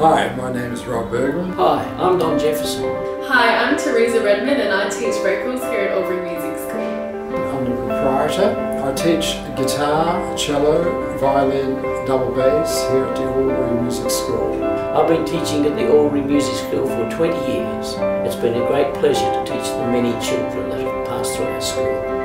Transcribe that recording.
Hi, my name is Rob Bergman. Hi, I'm Don Jefferson. Hi, I'm Teresa Redman, and I teach vocals here at Albury Music School. I'm the proprietor. I teach guitar, cello, violin, double bass here at the Albury Music School. I've been teaching at the Albury Music School for 20 years. It's been a great pleasure to teach the many children that have passed through our school.